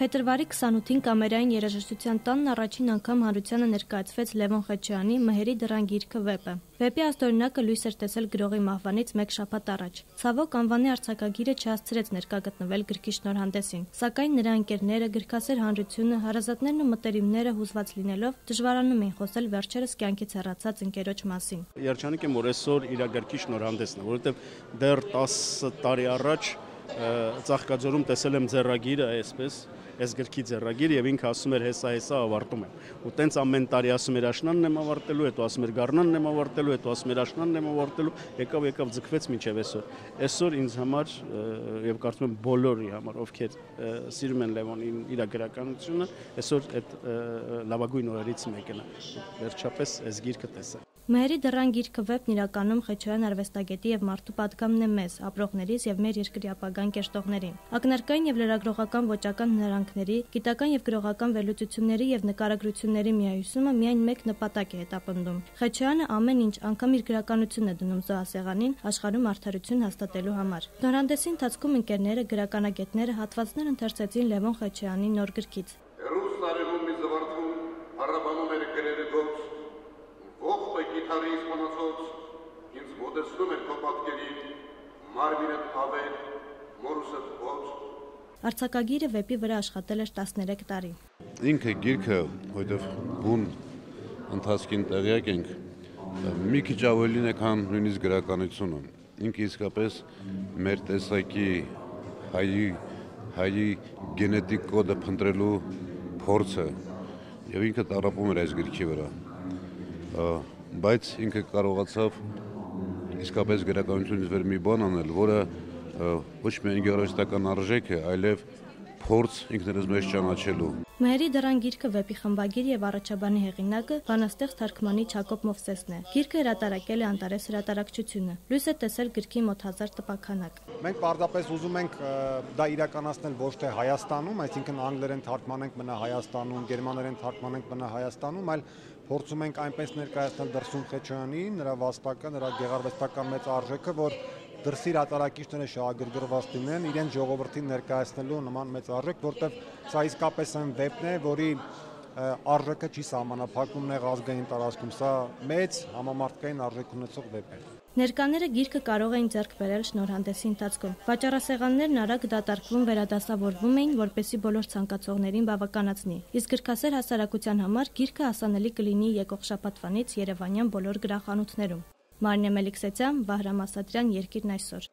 Փետրվարի 28-ին կամերային երաժշտության տանն առաջին անգամ հանրությանը ներկայացվեց Լևոն Խեչյանի Մհերի դրան գիրքը վեպը։ Վեպի աստորինակը լույս էր տեսել գրողի մահվանից 1 շաբաթ առաջ։ Ցավոք անվանի արձակագիրը չհասցրեց ներկա գտնվել գրքի շնորհանդեսին, սակայն նրա ընկերները, գրքասեր հանրությունը, հարազատներն ու մտերիմները հուզված լինելով դժվարանում էին խոսել վերջերս կյանքից հեռացած ընկերոջ մասին։ Երջանիկ եմ, որ այսօր իր գրքի շնորհանդեսն է, որովհետև դեռ 10 տարի առաջ Ծաղկաձորում տեսել եմ ձեռագիրը այսպես, այս գրքի ձեռագիր եւ ինքը ասում էր հեսա հեսա ավարտում եմ։ Ու տենց ամեն տարի ասում էր աշնանն եմ ավարտելու, հետո ասում էր գառնանն եմ ավարտելու, հետո ասում էր աշնանն եմ ավարտելու, եկավ եկավ ձգվեց մինչև այսօր։ Այսօր ինձ համար եւ կարծում եմ բոլորի համար, ովքեր սիրում են Լևոնին իր գրականությունը, այսօր այդ լավագույն օրերից մեկն է։ Վերջապես այս գիրքը տեսա։ Մհերի դռան գիրքը վեպն իրականում Խեչոյան արվեստագետի եւ մարդու պատգամն է մեզ, ապրողներից եւ մեր երկրի ապագան կերտողներին։ Ակնարկային եւ լրագրողական ոճական հնարանքների, գիտական եւ գրողական վերլուծությունների եւ նկարագրությունների միայուսումը միայն մեկ նպատակ է հետապնդում։ Խեչոյանը ամեն ինչ, անգամ իր գրականությունն է դնում զոհասեղանին աշխարհում արդարություն հաստատելու համար։ Նորանդեսի ընթացքում ընկերները գրականագետները հատվածներ ընթերցեցին Լևոն Խեչոյանի նոր գրքից։ Ռուս արևում մի զվարթում հարաբանում էր գրերը գործ ողբը գիտարի իսպանացոց, ինձ մոտեցնում էր քո պատկերին, մարմինդ հավեր, մորուսդ ոչ։ Արցակագիրը վեպի վրա աշխատել էր 13 տարի։ Ինքը գիրքը, որտեվ բուն ընթացքին տեղյակ ենք, մի քիչ ավելին է, քան նույնիսկ գրականությունը։ Ինքը իսկապես մեր տեսակի հայի հայի գենետիկ կոդը փնտրելու փորձը եւ ինքը տարապում էր այս գրքի վրա բայց ինքը կարողացավ իսկապես գրականությունից վեր մի բան անել, որը ոչ միայն գեղարվեստական արժեք է, այլև փորձ ինքներս մեզ ճանաչելու։ Մերի դրան գիրքը վեպի խմբագիր եւ առաջաբանի հեղինակը բանաստեղծ թարգմանի Չակոբ Մովսեսն է։ Գիրքը հրատարակել է Անտարես հրատարակչությունը։ Լույս է տեսել գրքի մոտ 1000 տպականակ։ Մենք պարզապես ուզում ենք դա իրականացնել ոչ թե Հայաստանում, այսինքն անգլերեն թարգմանենք մնա Հայաստանում, գերմաներեն թարգմանենք մնա Հայաստանում, այլ փորձում ենք այնպես ներկայացնել Դրսում Խեչոյանի, նրա վաստակը, նրա գեղարվեստական մեծ արժեքը, որ դրսի հրատարակիչները շահագրգռված լինեն իրեն ժողովրդին ներկայացնելու նման մեծ արժեք, որտեղ սա իսկապես այն վեպն է, որի արժեքը չի սահմանափակվում նեղ ազգային տարածքում, սա մեծ համամարտկային արժեք ունեցող վեպ է։ Ներկաները գիրքը կարող էին ձեռք բերել շնորհանդեսի ընթացքում։ Վաճառասեղաններն արագ դատարկվում վերադասավորվում էին, որպեսի բոլոր ցանկացողներին բավականացնի։ Իսկ գրքասեր հասարակության համար գիրքը հասանելի կլինի եկող շաբաթվանից Երևանյան բոլոր գրախանութներում։ Մարինե Մելիքսեթյան, Վահրամ Ասատրյան, Երկիրն այսօր։